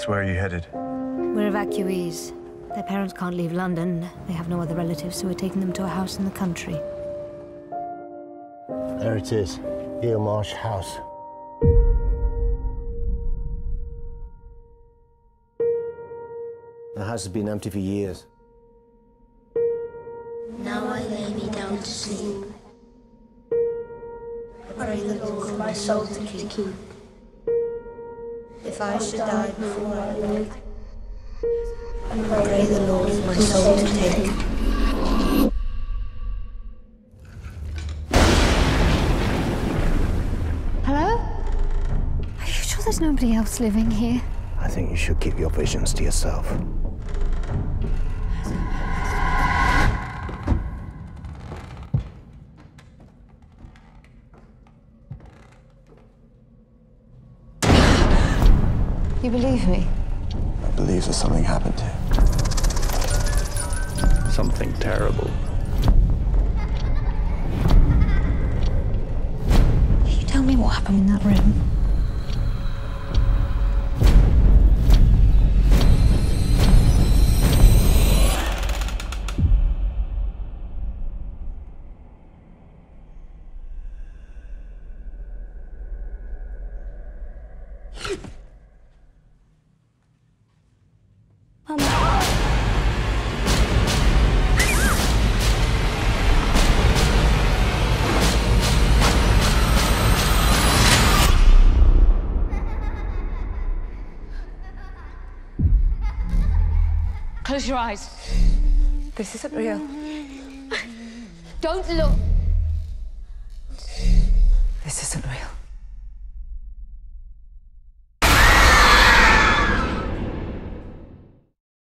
So where are you headed? We're evacuees. Their parents can't leave London. They have no other relatives, so we're taking them to a house in the country. There it is, Eel Marsh House. The house has been empty for years. Now I lay me down to sleep. I pray the Lord my soul to keep. If I should die before I wake, I pray the Lord my soul to take. Hello? Are you sure there's nobody else living here? I think you should keep your visions to yourself. You believe me? I believe that something happened here. Something terrible. Can you tell me what happened in that room? Close your eyes. This isn't oh, real. Don't look. This isn't real.